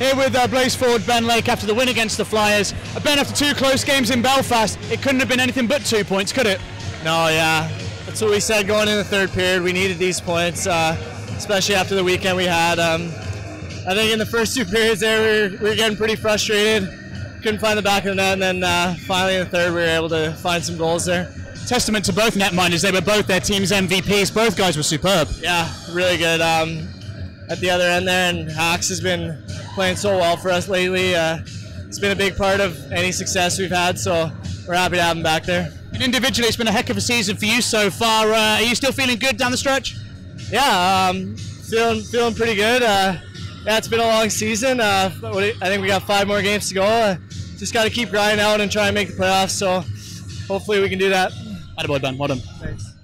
Here with uh, Blaze forward Ben Lake after the win against the Flyers. Ben, after two close games in Belfast, it couldn't have been anything but two points, could it? No, yeah. That's what we said going in the third period. We needed these points, uh, especially after the weekend we had. Um, I think in the first two periods there, we were, we were getting pretty frustrated. Couldn't find the back of the net, and then uh, finally in the third, we were able to find some goals there. Testament to both netminders. They were both their team's MVPs. Both guys were superb. Yeah, really good. Um, at the other end there, and Hawks has been playing so well for us lately. Uh, it's been a big part of any success we've had, so we're happy to have him back there. And individually, it's been a heck of a season for you so far. Uh, are you still feeling good down the stretch? Yeah, um, feeling feeling pretty good. Uh, yeah, it's been a long season. Uh, I think we got five more games to go. Uh, just got to keep grinding out and try and make the playoffs. So hopefully we can do that. Attaboy, Ben. Well done. Thanks.